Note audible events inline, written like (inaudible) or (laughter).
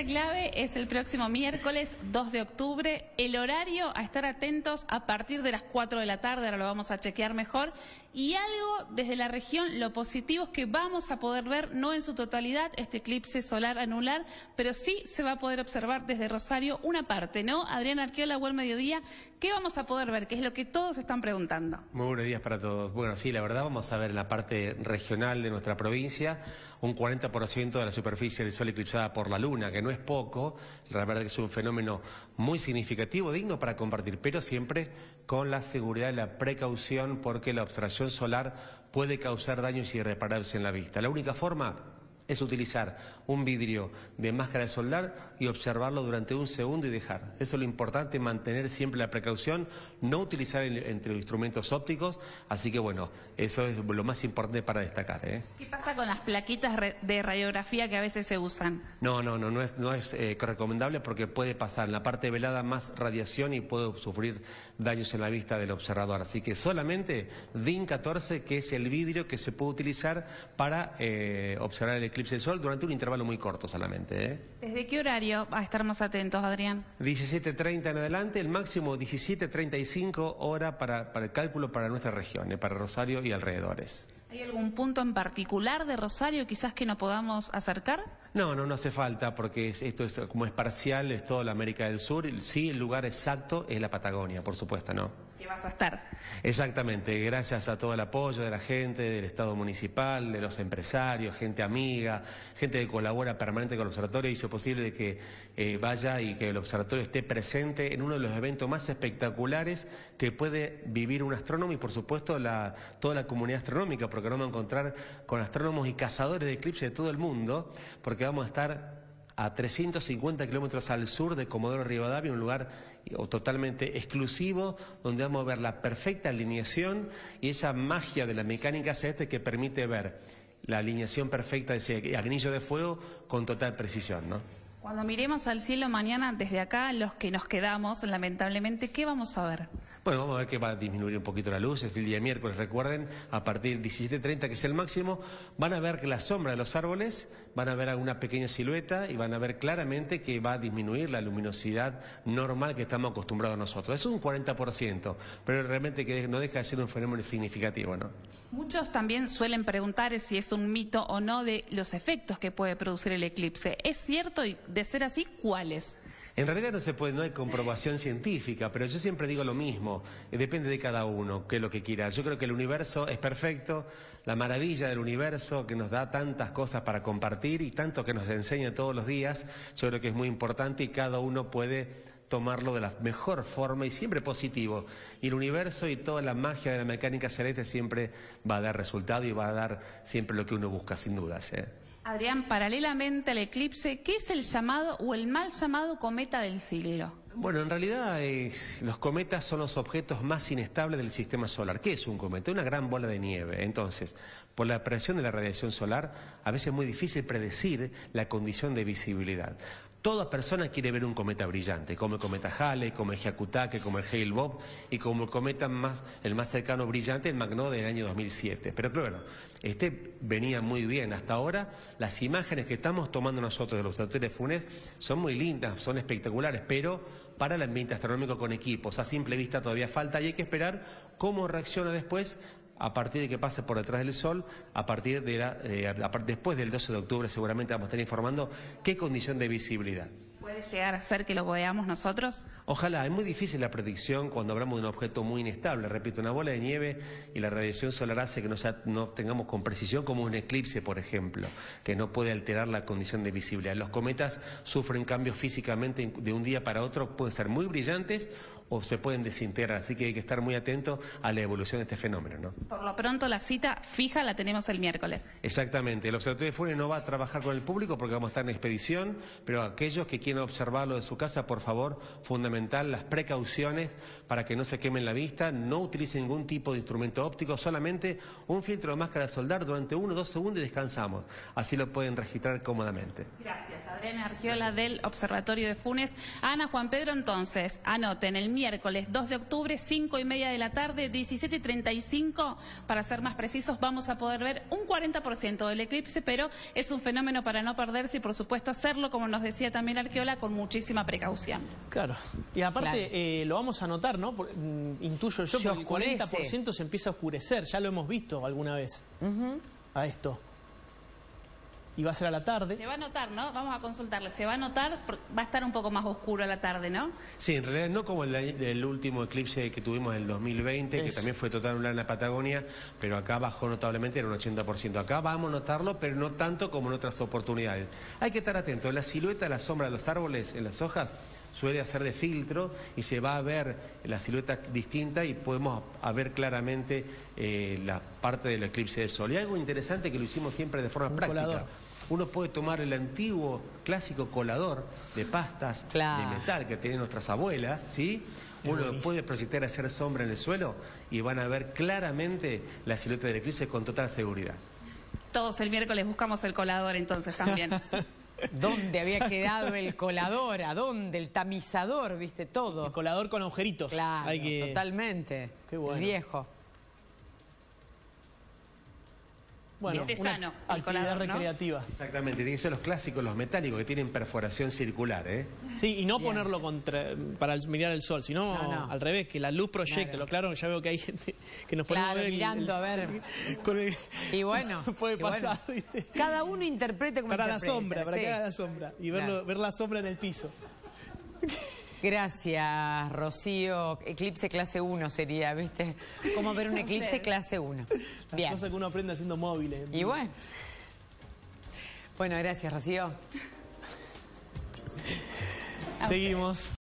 La clave es el próximo miércoles 2 de octubre. El horario a estar atentos a partir de las 4 de la tarde, ahora lo vamos a chequear mejor. Y algo desde la región, lo positivo es que vamos a poder ver, no en su totalidad, este eclipse solar anular, pero sí se va a poder observar desde Rosario una parte, ¿no? Adrián Arqueola, buen mediodía. ¿Qué vamos a poder ver? Que es lo que todos están preguntando. Muy buenos días para todos. Bueno, sí, la verdad vamos a ver la parte regional de nuestra provincia un 40% de la superficie del sol eclipsada por la luna, que no es poco, la verdad que es un fenómeno muy significativo, digno para compartir, pero siempre con la seguridad y la precaución porque la observación solar puede causar daños irreparables en la vista. La única forma es utilizar un vidrio de máscara de soldar y observarlo durante un segundo y dejar. Eso es lo importante, mantener siempre la precaución, no utilizar entre instrumentos ópticos, así que bueno, eso es lo más importante para destacar. ¿eh? ¿Qué pasa con las plaquitas de radiografía que a veces se usan? No, no, no, no es, no es eh, recomendable porque puede pasar en la parte velada más radiación y puede sufrir daños en la vista del observador. Así que solamente DIN 14, que es el vidrio que se puede utilizar para eh, observar el eclipse eclipse de sol durante un intervalo muy corto solamente. ¿eh? ¿Desde qué horario va a estar más atentos, Adrián? 17.30 en adelante, el máximo 17.35 hora para, para el cálculo para nuestra región, ¿eh? para Rosario y alrededores. ¿Hay algún punto en particular de Rosario quizás que no podamos acercar? No, no, no hace falta porque esto es como es parcial, es toda la América del Sur. Sí, el lugar exacto es la Patagonia, por supuesto, ¿no? Que vas a estar. Exactamente, gracias a todo el apoyo de la gente, del Estado municipal, de los empresarios, gente amiga, gente que colabora permanente con el observatorio, hizo posible que eh, vaya y que el observatorio esté presente en uno de los eventos más espectaculares que puede vivir un astrónomo y por supuesto toda la comunidad astronómica, porque vamos a encontrar con astrónomos y cazadores de eclipses de todo el mundo, porque vamos a estar a 350 kilómetros al sur de Comodoro Rivadavia, un lugar totalmente exclusivo, donde vamos a ver la perfecta alineación y esa magia de la mecánica celeste que permite ver la alineación perfecta de ese anillo de fuego con total precisión, ¿no? Cuando miremos al cielo mañana desde acá, los que nos quedamos, lamentablemente, ¿qué vamos a ver? Bueno, vamos a ver que va a disminuir un poquito la luz, es el día miércoles, recuerden, a partir de 17.30, que es el máximo, van a ver que la sombra de los árboles, van a ver alguna pequeña silueta y van a ver claramente que va a disminuir la luminosidad normal que estamos acostumbrados nosotros. Es un 40%, pero realmente que no deja de ser un fenómeno significativo, ¿no? Muchos también suelen preguntar si es un mito o no de los efectos que puede producir el eclipse. ¿Es cierto y de ser así, cuáles? En realidad no se puede, no hay comprobación científica, pero yo siempre digo lo mismo, eh, depende de cada uno, qué es lo que quiera. Yo creo que el universo es perfecto, la maravilla del universo que nos da tantas cosas para compartir y tanto que nos enseña todos los días, yo creo que es muy importante y cada uno puede tomarlo de la mejor forma y siempre positivo. Y el universo y toda la magia de la mecánica celeste siempre va a dar resultado y va a dar siempre lo que uno busca, sin dudas. ¿eh? Adrián, paralelamente al eclipse, ¿qué es el llamado o el mal llamado cometa del siglo? Bueno, en realidad los cometas son los objetos más inestables del sistema solar. ¿Qué es un cometa? Una gran bola de nieve. Entonces, por la presión de la radiación solar, a veces es muy difícil predecir la condición de visibilidad. Toda persona quiere ver un cometa brillante, como el cometa Halley, como el Hyakutake, como el Hale-Bopp y como el cometa más, el más cercano brillante, el Magno del año 2007. Pero bueno, este venía muy bien. Hasta ahora, las imágenes que estamos tomando nosotros de los observatorios de Funes son muy lindas, son espectaculares, pero para el ambiente astronómico con equipos, a simple vista todavía falta y hay que esperar cómo reacciona después a partir de que pase por detrás del Sol, a partir de la, eh, después del 12 de octubre seguramente vamos a estar informando qué condición de visibilidad. ¿Puede llegar a ser que lo veamos nosotros? Ojalá, es muy difícil la predicción cuando hablamos de un objeto muy inestable. Repito, una bola de nieve y la radiación solar hace que no, no tengamos con precisión como un eclipse, por ejemplo, que no puede alterar la condición de visibilidad. Los cometas sufren cambios físicamente de un día para otro, pueden ser muy brillantes o se pueden desintegrar. Así que hay que estar muy atento a la evolución de este fenómeno. ¿no? Por lo pronto, la cita fija la tenemos el miércoles. Exactamente. El Observatorio de Funes no va a trabajar con el público porque vamos a estar en expedición, pero aquellos que quieran observarlo de su casa, por favor, fundamental, las precauciones para que no se quemen la vista, no utilicen ningún tipo de instrumento óptico, solamente un filtro de máscara de soldar durante uno o dos segundos y descansamos. Así lo pueden registrar cómodamente. Gracias, Adriana Arqueola del Observatorio de Funes. Ana, Juan Pedro, entonces, anoten el miércoles 2 de octubre, 5 y media de la tarde, 17 y 35, para ser más precisos, vamos a poder ver un 40% del eclipse, pero es un fenómeno para no perderse y por supuesto hacerlo, como nos decía también Arqueola, con muchísima precaución. Claro. Y aparte eh, lo vamos a notar, ¿no? Por- mm, intuyo yo, porque el oscurece. 40% se empieza a oscurecer. Ya lo hemos visto alguna vez a esto. Y va a ser a la tarde. Se va a notar, ¿no? Vamos a consultarle. Se va a notar, va a estar un poco más oscuro a la tarde, ¿no? Sí, en realidad no como el, el último eclipse que tuvimos en el 2020, que Eso. también fue total anular en la Patagonia, pero acá bajó notablemente, era un 80%. Acá vamos a notarlo, pero no tanto como en otras oportunidades. Hay que estar atento. La silueta la sombra de los árboles en las hojas suele hacer de filtro y se va a ver la silueta distinta y podemos a ver claramente eh, la parte del eclipse de sol. Y algo interesante que lo hicimos siempre de forma Un práctica. colador. Uno puede tomar el antiguo clásico colador de pastas Claro. de metal que tienen nuestras abuelas, ¿sí? Uno puede proyectar a hacer sombra en el suelo y van a ver claramente la silueta del eclipse con total seguridad. Todos el miércoles buscamos el colador entonces también. (laughs) ¿Dónde había quedado el colador? ¿A dónde? El tamizador, viste, todo. El colador con agujeritos. Claro, Hay que... totalmente. Qué bueno. El viejo. Bueno, una el actividad colador, ¿no? recreativa. Exactamente, tienen que ser los clásicos, los metálicos que tienen perforación circular, ¿eh? Sí, y no ponerlo contra, para mirar el sol, sino No, no. al revés, que la luz proyecte. Claro. Lo claro, ya veo que hay gente que nos pone Claro, a ver mirando, el- a ver. con el- Y bueno. (laughs) puede bueno. pasar, ¿viste? Cada uno interprete como Para la sombra, para sí. que haga la sombra. Y verlo, Claro. ver la sombra en el piso. (laughs) Gracias, Rocío. Eclipse clase 1 sería, ¿viste? Como ver un eclipse clase 1. Las Bien. cosas que uno aprende haciendo móviles. Y bueno. Bueno, gracias, Rocío. Seguimos.